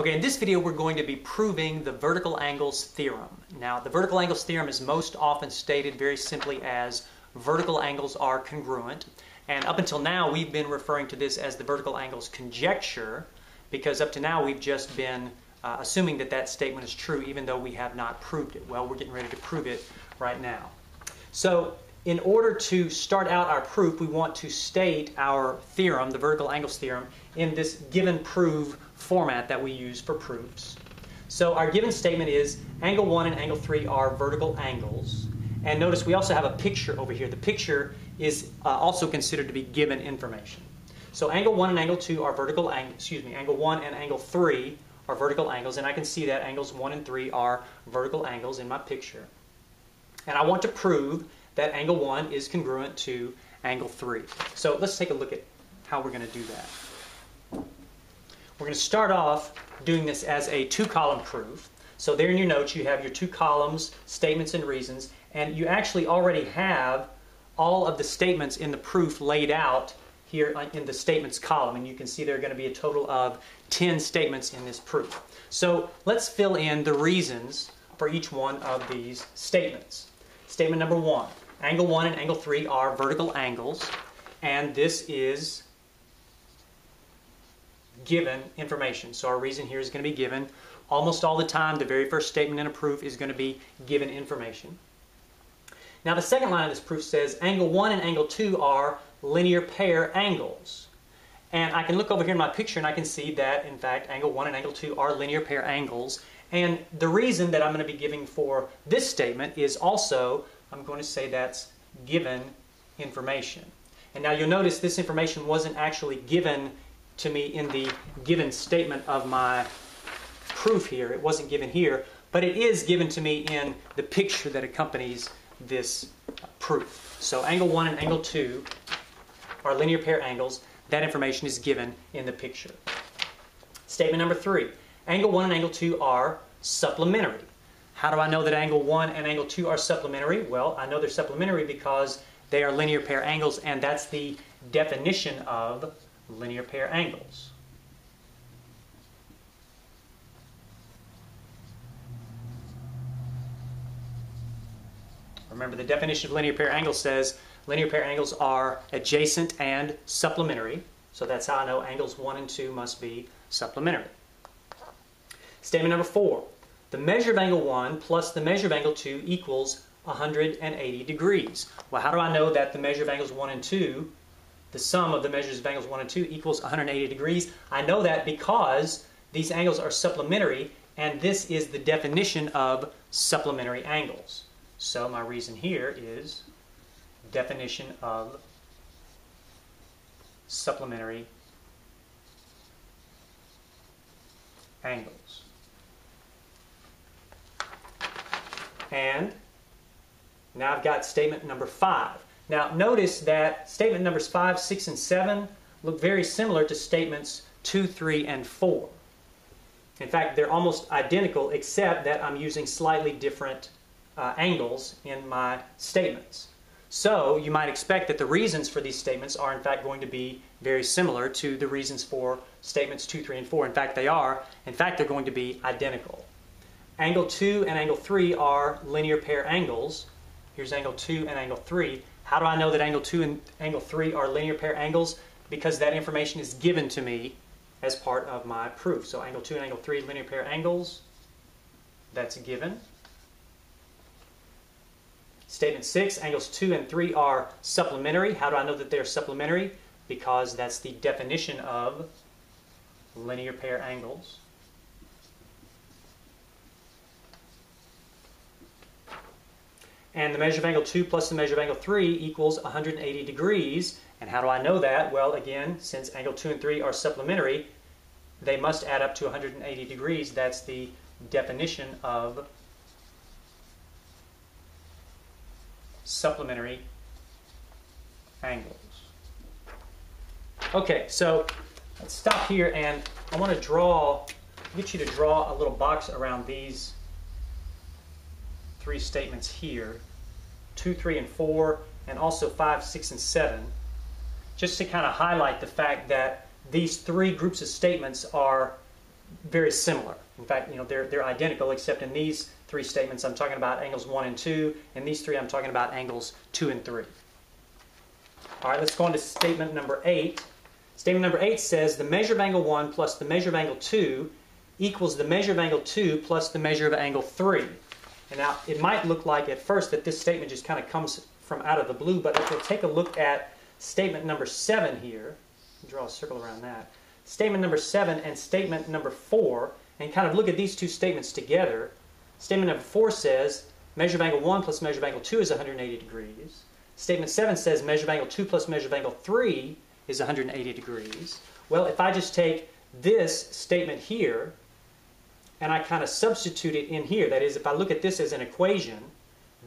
Okay, in this video we're going to be proving the vertical angles theorem. Now, the vertical angles theorem is most often stated very simply as vertical angles are congruent. And up until now we've been referring to this as the vertical angles conjecture because up to now we've just been uh, assuming that that statement is true even though we have not proved it. Well, we're getting ready to prove it right now. So in order to start out our proof, we want to state our theorem, the vertical angles theorem, in this given prove format that we use for proofs. So our given statement is angle 1 and angle 3 are vertical angles. And notice we also have a picture over here. The picture is uh, also considered to be given information. So angle 1 and angle 2 are vertical angles, excuse me, angle 1 and angle 3 are vertical angles, and I can see that angles 1 and 3 are vertical angles in my picture. And I want to prove that angle 1 is congruent to angle 3. So let's take a look at how we're going to do that. We're going to start off doing this as a two-column proof. So there in your notes you have your two columns, statements and reasons, and you actually already have all of the statements in the proof laid out here in the statements column. And you can see there are going to be a total of 10 statements in this proof. So let's fill in the reasons for each one of these statements. Statement number one, angle one and angle three are vertical angles, and this is given information. So our reason here is going to be given. Almost all the time, the very first statement in a proof is going to be given information. Now the second line of this proof says angle 1 and angle 2 are linear pair angles. And I can look over here in my picture and I can see that, in fact, angle 1 and angle 2 are linear pair angles. And the reason that I'm going to be giving for this statement is also, I'm going to say that's given information. And now you'll notice this information wasn't actually given to me in the given statement of my proof here. It wasn't given here, but it is given to me in the picture that accompanies this proof. So angle 1 and angle 2 are linear pair angles. That information is given in the picture. Statement number 3. Angle 1 and angle 2 are supplementary. How do I know that angle 1 and angle 2 are supplementary? Well, I know they're supplementary because they are linear pair angles, and that's the definition of linear pair angles. Remember, the definition of linear pair angles says linear pair angles are adjacent and supplementary. So that's how I know angles 1 and 2 must be supplementary. Statement number 4. The measure of angle 1 plus the measure of angle 2 equals 180 degrees. Well, how do I know that the measure of angles 1 and 2 the sum of the measures of angles 1 and 2 equals 180 degrees. I know that because these angles are supplementary, and this is the definition of supplementary angles. So my reason here is definition of supplementary angles. And now I've got statement number 5. Now notice that statement numbers 5, 6, and 7 look very similar to statements 2, 3, and 4. In fact, they're almost identical except that I'm using slightly different uh, angles in my statements. So you might expect that the reasons for these statements are in fact going to be very similar to the reasons for statements 2, 3, and 4. In fact, they are. In fact, they're going to be identical. Angle 2 and angle 3 are linear pair angles. Here's angle 2 and angle 3. How do I know that angle 2 and angle 3 are linear pair angles? Because that information is given to me as part of my proof. So angle 2 and angle 3 linear pair angles, that's given. Statement 6, angles 2 and 3 are supplementary. How do I know that they're supplementary? Because that's the definition of linear pair angles. And the measure of angle 2 plus the measure of angle 3 equals 180 degrees. And how do I know that? Well, again, since angle 2 and 3 are supplementary, they must add up to 180 degrees. That's the definition of supplementary angles. Okay, so let's stop here and I want to draw, get you to draw a little box around these three statements here 2, 3, and 4, and also 5, 6, and 7, just to kind of highlight the fact that these three groups of statements are very similar. In fact, you know, they're, they're identical, except in these three statements, I'm talking about angles 1 and 2. In these three, I'm talking about angles 2 and 3. All right, let's go on to statement number 8. Statement number 8 says the measure of angle 1 plus the measure of angle 2 equals the measure of angle 2 plus the measure of angle 3. And now, it might look like at first that this statement just kind of comes from out of the blue, but if we take a look at statement number 7 here, draw a circle around that, statement number 7 and statement number 4, and kind of look at these two statements together, statement number 4 says measure of angle 1 plus measure of angle 2 is 180 degrees. Statement 7 says measure of angle 2 plus measure of angle 3 is 180 degrees. Well, if I just take this statement here and I kind of substitute it in here, that is, if I look at this as an equation,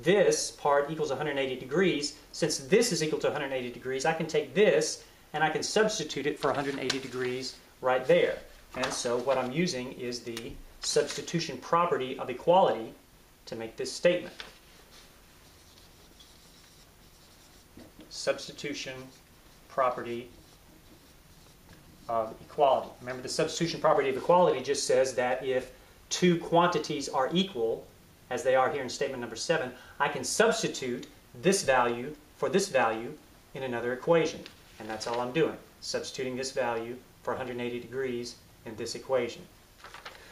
this part equals 180 degrees. Since this is equal to 180 degrees, I can take this and I can substitute it for 180 degrees right there. And so what I'm using is the substitution property of equality to make this statement. Substitution property of equality. Remember, the substitution property of equality just says that if two quantities are equal, as they are here in statement number 7, I can substitute this value for this value in another equation. And that's all I'm doing, substituting this value for 180 degrees in this equation.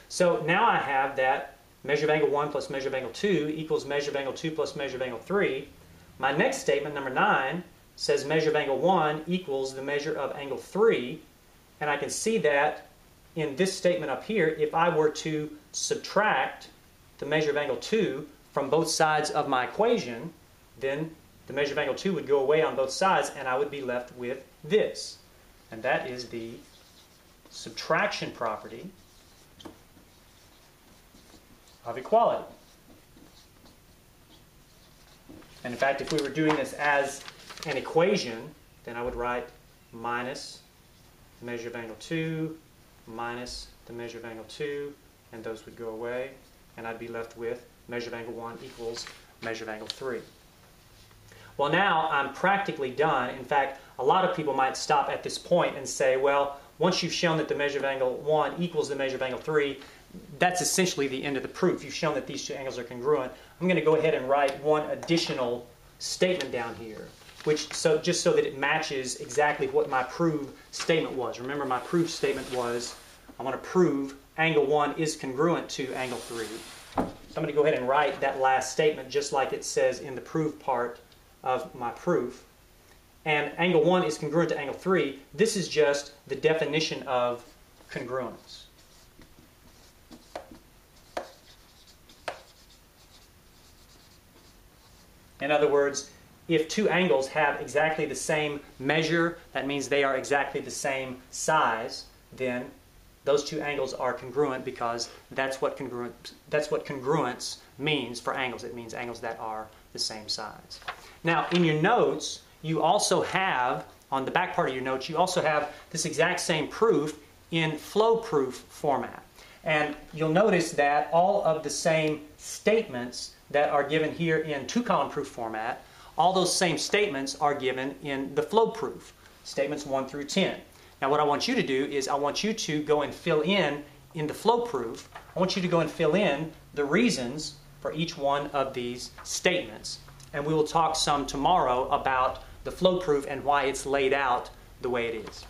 So now I have that measure of angle 1 plus measure of angle 2 equals measure of angle 2 plus measure of angle 3. My next statement, number 9, says measure of angle 1 equals the measure of angle 3. And I can see that in this statement up here, if I were to subtract the measure of angle 2 from both sides of my equation, then the measure of angle 2 would go away on both sides, and I would be left with this. And that is the subtraction property of equality. And in fact, if we were doing this as an equation, then I would write minus the measure of angle 2 minus the measure of angle 2, and those would go away, and I'd be left with measure of angle 1 equals measure of angle 3. Well, now I'm practically done. In fact, a lot of people might stop at this point and say, well, once you've shown that the measure of angle 1 equals the measure of angle 3, that's essentially the end of the proof. You've shown that these two angles are congruent. I'm going to go ahead and write one additional statement down here, which so just so that it matches exactly what my prove statement was. Remember, my proof statement was I want to prove angle 1 is congruent to angle 3. So I'm going to go ahead and write that last statement just like it says in the proof part of my proof. And angle 1 is congruent to angle 3. This is just the definition of congruence. In other words, if two angles have exactly the same measure, that means they are exactly the same size, then those two angles are congruent because that's what that's what congruence means for angles. It means angles that are the same size. Now, in your notes, you also have on the back part of your notes, you also have this exact same proof in flow proof format. And you'll notice that all of the same statements that are given here in two column proof format, all those same statements are given in the flow proof, statements 1 through 10. Now, what I want you to do is I want you to go and fill in in the flow proof, I want you to go and fill in the reasons for each one of these statements. And we will talk some tomorrow about the flow proof and why it's laid out the way it is.